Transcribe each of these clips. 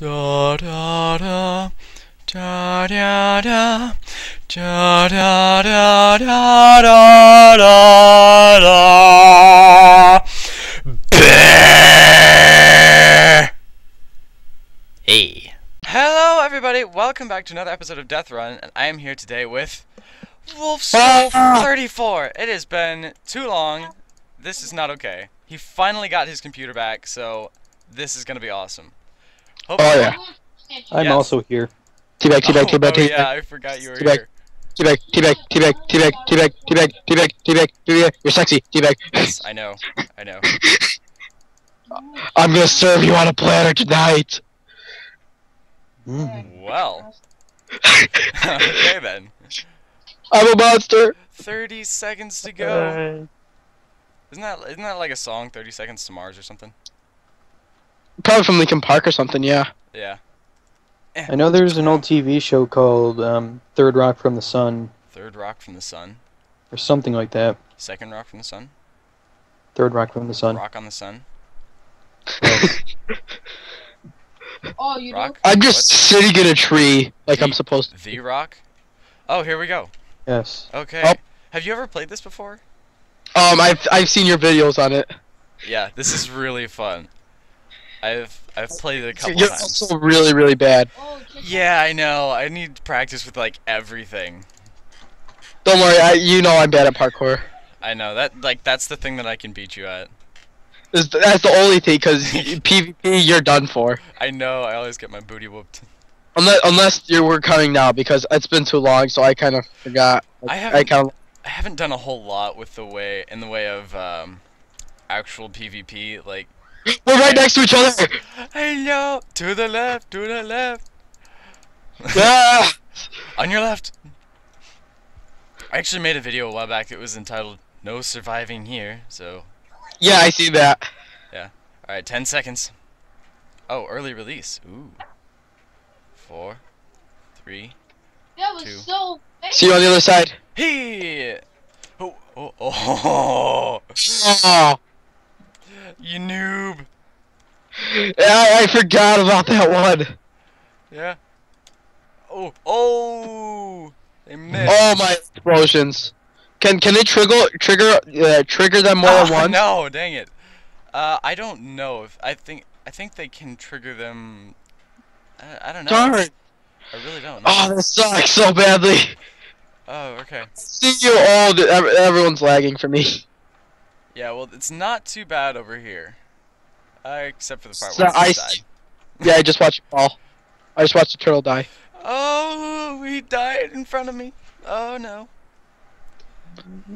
Da da da da da da da da da da da da da Bear. Hey. Hello everybody, welcome back to another episode of Death Run, and I am here today with Wolfskull34. Ah. It has been too long. This is not okay. He finally got his computer back, so this is gonna be awesome. Hope Oh yeah. I'm Yes. also here. Teabag, teabag, Oh, teabag, oh, teabag, yeah, I forgot you were Teabag. here. teabag, teabag, teabag, teabag, teabag, teabag, teabag, teabag, teabag. You're sexy, teabag. Yes, I know. I know. I'm gonna serve you on a platter tonight. Mm. Well. okay then. I'm a monster. 30 seconds to go. Isn't that isn't that like a song 30 seconds to Mars or something? Probably from Linkin Park or something. Yeah. Yeah. I know there's an old TV show called um, Third Rock from the Sun Third rock from the sun. or something like that. Second rock from the sun. Third Rock from the Sun. Rock on the sun. Oh, you Rock. I'm just What? sitting in a tree like I'm supposed to. The rock. Oh, here we go. Yes. Okay. Oh. Have you ever played this before? Um, I've I've seen your videos on it. Yeah, this is really fun. I've I've played it a couple You're times. also really really bad. Yeah, I know. I need to practice with like everything. Don't worry, I you know I'm bad at parkour. I know that like that's the thing that I can beat you at. That's the- only thing, cause PvP you're done for. I know. I always get my booty whooped. Unless unless you were coming now, because it's been too long, so I kind of forgot. I I haven't kind of I haven't done a whole lot with the way in the way of um, actual PvP. Like we're right next to each other. I know to the left, to the left, ah! on your left. I actually made a video a while back. It was entitled "No Surviving Here." So, Yeah, I see that. Yeah. All right, ten seconds. Oh, early release. Ooh. Four, three. That was Two. so. See you on the other side. Hey! Oh, oh, oh! Oh, You noob! I, I forgot about that one. Yeah. Oh, oh! They missed. Oh my explosions. Can can they trigger trigger uh, trigger them more than Oh, once? No, dang it. Uh, I don't know if I think I think they can trigger them. I, I don't know. Darn. I really don't know. Oh, this sucks so badly. Oh, okay. See you all. Everyone's lagging for me. Yeah, well, it's not too bad over here. Uh, except for the part So where I I s- Yeah, I just watched it fall. I just watched the turtle die. Oh, he died in front of me. Oh no.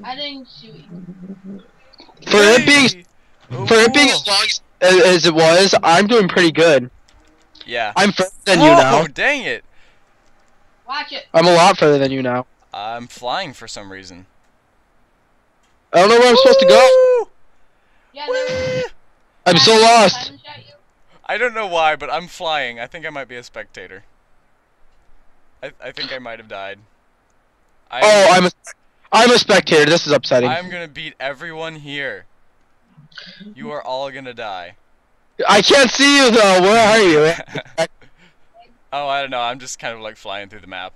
I didn't shoot you. For it being Hey! Oh, for it being as long as, as it was, I'm doing pretty good. Yeah. I'm further than you now. oh, dang it. Watch it. I'm a lot further than you now. I'm flying for some reason. I don't know where I'm supposed to go. Yeah, Woo! I'm so lost. Simon shot you. I don't know why, but I'm flying. I think I might be a spectator. I, I think I might have died. I, Oh, I'm a, I'm a spectator. This is upsetting. I'm gonna beat everyone here. You are all gonna die. I can't see you though. Where are you? oh, I don't know. I'm just kind of like flying through the map.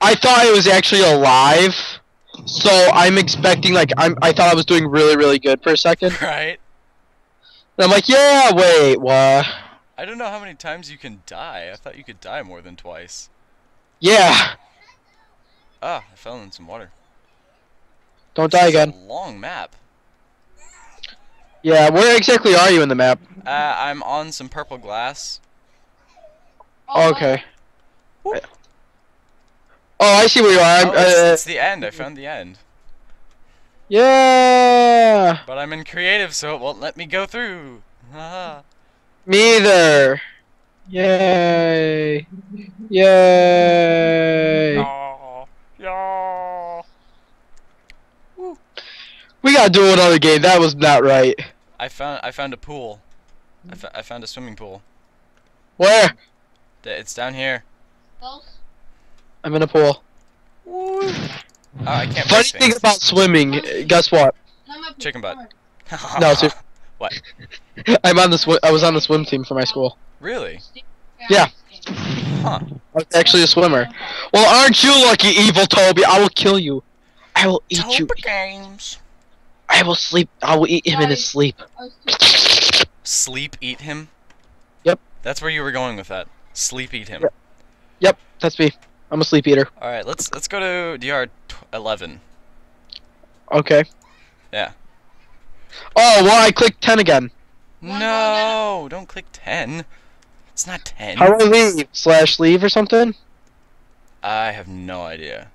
I thought it was actually alive, so I'm expecting like I'm. I thought I was doing really, really good for a second. Right? And I'm like, yeah, wait, what? I don't know how many times you can die. I thought you could die more than twice. Yeah, Ah, I fell in some water. don't This die is a again. long map. Yeah, where exactly are you in the map? Uh, I'm on some purple glass. Oh, okay. Whoop. Oh, I see where you are. Oh, it's, uh, it's the end. I found the end. yeah, But I'm in creative, so it won't let me go through. Haha. me either. Yay! Yay! Yaw. Yaw. We gotta do another game. That was not right. I found I found a pool. I, I found a swimming pool. Where? It's down here. Close. I'm in a pool. Oh, I can't Funny thing things. about swimming, guess what? Chicken butt. No, ser- What? I'm on the sw- I was on the swim team for my school. Really? Yeah. Huh. I was actually a swimmer. Well, aren't you lucky, evil Toby? I will kill you. I will eat you. Topa Games. I will sleep. I will eat him in his sleep. Sleep eat him? Yep. That's where you were going with that. Sleep eat him. Yep. Yep, that's me. I'm a sleep eater. Alright, let's let's go to DR 11. Okay. Yeah. Oh, well, I clicked 10 again. No, don't click 10. It's not 10. How do I leave? Slash leave or something? I have no idea. Uh,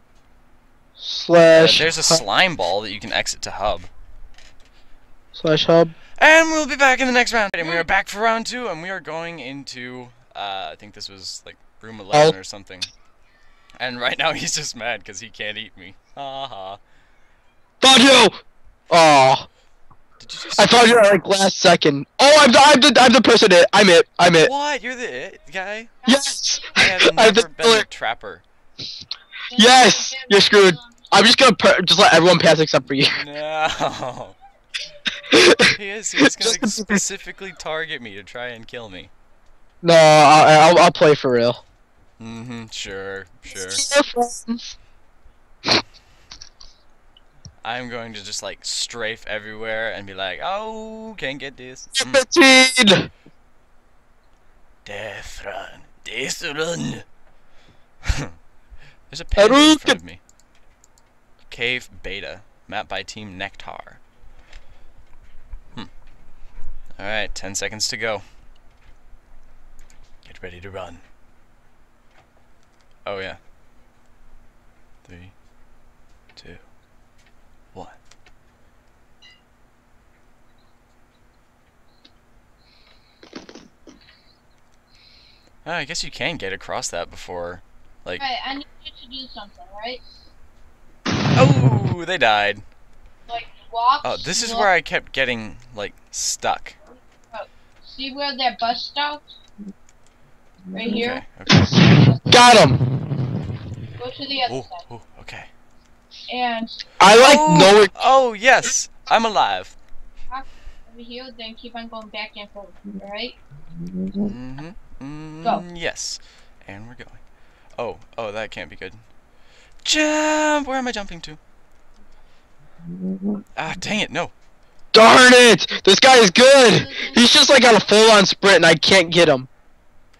Slash. there's a slime ball that you can exit to hub. Slash hub. And we'll be back in the next round. And we are back for round two, and we are going into, uh, I think this was like room 11 or something. And right now he's just mad because he can't eat me. Ha ha. Found you! Oh, Did you just. I found you at like last second. Oh, I'm the, I'm the, I'm the person. It. I'm it. I'm it. What? You're the it guy? Yes! I have I'm the been killer. a trapper. Yes, you're screwed. I'm just gonna just let everyone pass except for you. No. He is. He's gonna specifically target me to try and kill me. no, I'll, I'll, I'll play for real. Mm-hmm. Sure. Sure. I'm going to just like strafe everywhere and be like, oh, can't get this. Mm. Death run. Death run. There's a panda in front of me. Cave Beta. Map by Team Nectar. Hmm. Alright, 10 seconds to go. Get ready to run. Oh, yeah. Three, two, one. Oh, I guess you can get across that before. Like, Right, I need you to do something, right? oh, they died. Like walk. Oh, this is slow- where I kept getting like stuck. Oh, see where that bus stops? Right here. Okay. okay. Got him. Go to the other Oh, side. oh, okay. And I like oh, know it. Oh yes, I'm alive. over here, then keep on going back and forth. Alright? Mm-hmm. Mm, Go. Yes. And we're going. Oh, oh, that can't be good. Jump! Where am I jumping to? Ah, dang it! No. Darn it! This guy is good. He's just like on a full-on sprint, and I can't get him.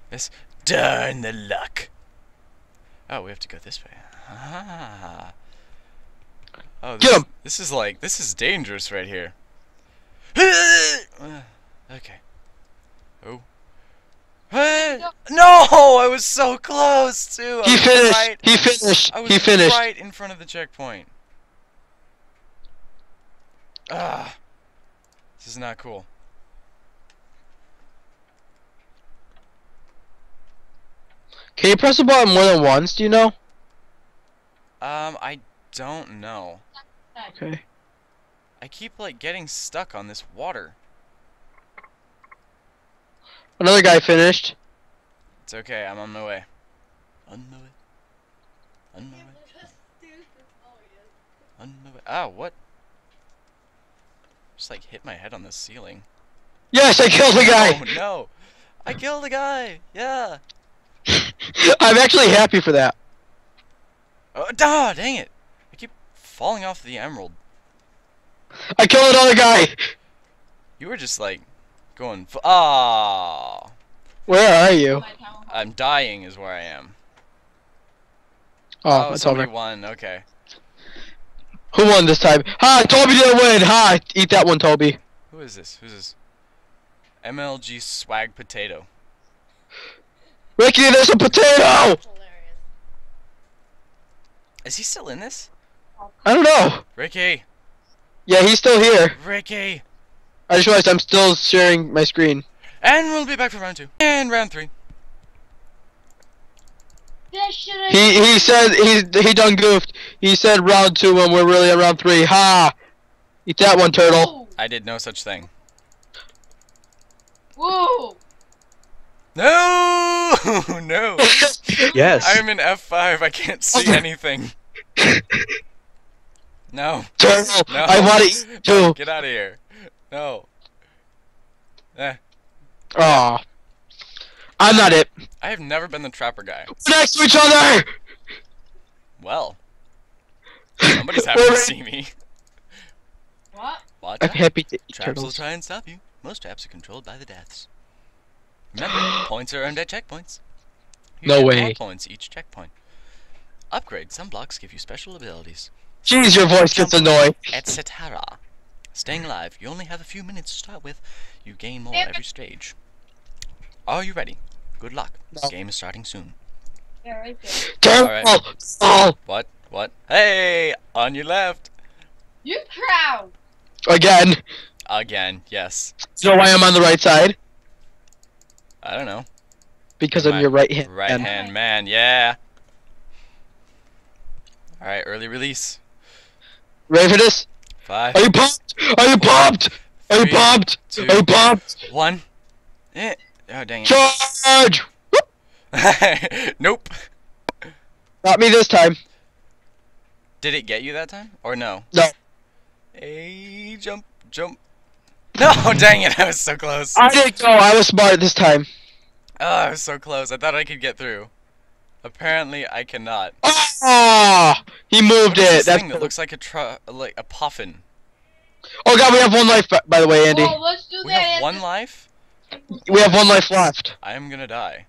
This darn the luck. Oh, we have to go this way. Ah. Oh, this, Get 'em. This is like this is dangerous right here. Uh, okay. Oh. No, I was so close too. I He finished. Right, He finished. I was He finished. right in front of the checkpoint. Ah. This is not cool. Can you press the button more than once? Do you know? Um, I don't know. Okay. I keep like getting stuck on this water. Another guy finished. It's okay, I'm on my way. On my way. On my way. On my way. Ah, what? Just like hit my head on the ceiling. Yes, I killed the guy. Oh no! I killed the guy! Yeah! I'm actually happy for that. Oh, duh, dang it! I keep falling off the emerald. I killed another guy. You were just like going. F- ah! Where are you? My town hall. I'm dying, is where I am. Oh, it's somebody over. won. Okay. Who won this time? Ha! Toby didn't win. Ha! Eat that one, Toby. Who is this? Who's this? MLG Swag Potato. Ricky, there's a potato. Is he still in this? I don't know. Ricky! Yeah, he's still here. Ricky! I just realized I'm still sharing my screen. And we'll be back for round two. And round three. That shit I He he said he he done goofed. He said round two when we're really at round three. Ha! Eat that one, turtle. I did no such thing. Whoa! No! no! Yes. I'm in F5. I can't see anything. No. turtle. No. I want to eat too. Get out of here. No. Eh. Aw. I'm not it. I have never been the trapper guy. We're next to each other. Well, somebody's happy to see me. What? Watch I'm out. happy to eat Traps will try and stop you. Most traps are controlled by the deaths. Remember, points are earned at checkpoints. You No way. More points each checkpoint. Upgrade. Some blocks give you special abilities, Jeez, your voice gets annoying. etc. Staying alive. You only have a few minutes to start with. You gain more Damn every stage. Are you ready? Good luck. No. Game is starting soon. Yeah, right there. Terrible. Oh, What? What? Hey! On your left. You proud? again. Again. Yes. You know why I'm on the right side? I don't know. Because I'm your right hand. Right man. hand man. Yeah. All right. Early release. Ready for this? Five. Are you pumped? Are you pumped? Are you pumped? two, Are you pumped? One. Eh. Oh dang it. Charge! nope. Not me this time. Did it get you that time? Or no? No. Hey, jump, jump. No, dang it, I was so close. I didn't go. I was smart this time. Oh, I was so close. I thought I could get through. Apparently, I cannot. Ah! He moved What is it. this That's thing that looks like a tru- like a puffin? Oh god, we have one life. By the way, Andy, Oh, let's do We that. have at one life. we have one life left. I am gonna die.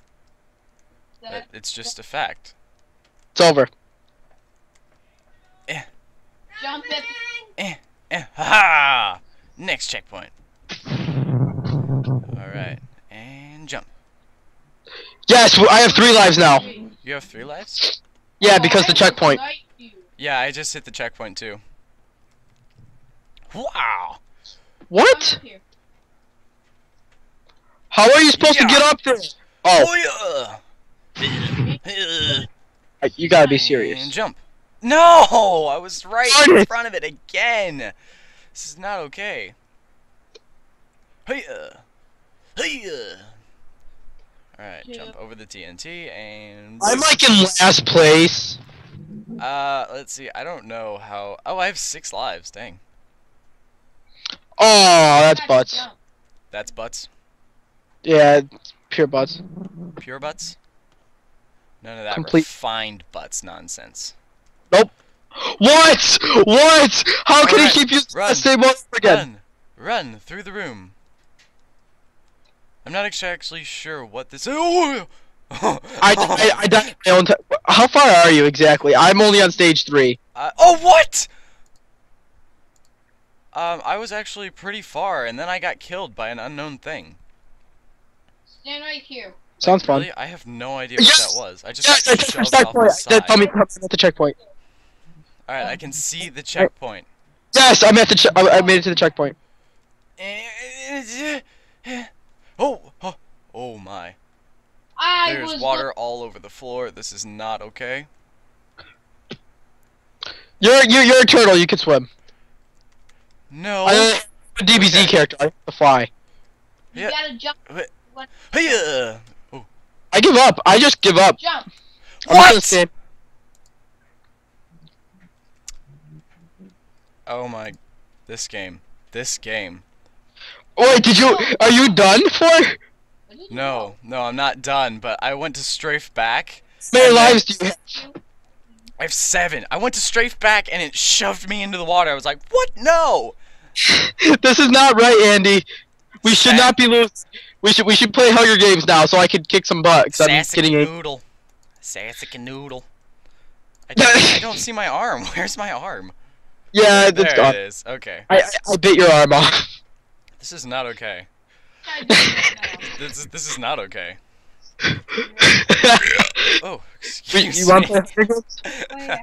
that- It's just a fact. It's over. Jump at Eh, ha! Next checkpoint. All right, and jump. Yes, I have three lives now. You have three lives. Yeah, because the checkpoint. Yeah, I just hit the checkpoint too. Wow. What? Come up here. How are you supposed Yeah. to get up there? Oh, Oh yeah. You gotta be serious. And jump. No, I was right in front of it again. This is not okay. Hiya. Hiya. Alright, Yeah. jump over the TNT and I'm like in last place. uh let's see, I don't know how oh I have six lives, dang. Oh, that's butts. That's butts. Yeah, pure butts. Pure butts? None of that Complete- refined butts nonsense. What? What? How can Alright, he keep using run, the same one again? Run! Run through the room. I'm not actu- actually sure what this Oh! I, I, I died my own time. How far are you exactly? I'm only on stage three. Uh, oh, what? Um, I was actually pretty far, and then I got killed by an unknown thing. Stand right here. Sounds fun. Really? I have no idea what Yes! that was. I just Yes, I got checked the shoved off the checkpoint. That- Tell me at the checkpoint. Alright, I can see the checkpoint. Yes, I'm at the. Che- I, I made it to the checkpoint. Oh, oh, oh my. I There's was water all over the floor. This is not okay. You're you're, you're a turtle. You can swim. No. I'm a DBZ Okay. character. I have to fly. You Yeah. gotta jump. Hiya! Uh, oh. I give up. I just give up. Jump. I'm What? Oh my. This game. This game. Wait, did you? Are you done for? How What did you No, no, I'm not done, but I went to strafe back. many lives do you have? I have seven. I went to strafe back and it shoved me into the water. I was like, what? No! this is not right, Andy. We should not be losing. We should we should play Hunger Games now, so I can kick some butt. 'cause I'm a. noodle. Sassy noodle. I don't, I don't see my arm. Where's my arm? Yeah, there it's gone. it is. Okay. I, I I bit your arm off. This is not okay. gotta do that now. This is, this is not okay. Oh, you, excuse you want me. to play Hunger Oh, yeah.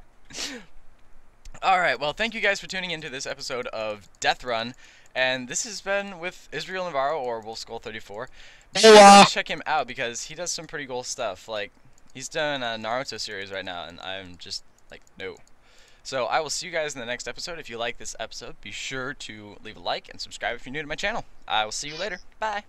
All right. Well, thank you guys for tuning into this episode of Death Run, and this has been with Israel Navarro or Wolf Skull 34. Be sure check him out because he does some pretty cool stuff. Like he's done a Naruto series right now, and I'm just like no. So I will see you guys in the next episode. If you like this episode, be sure to leave a like and subscribe if you're new to my channel. I will see you later. Bye.